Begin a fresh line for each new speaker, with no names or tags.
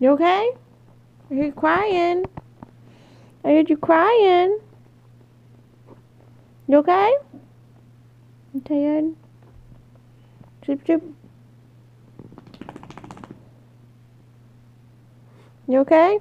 You okay? I hear you crying. I heard you crying. You okay? You tired? Chip chip. You okay?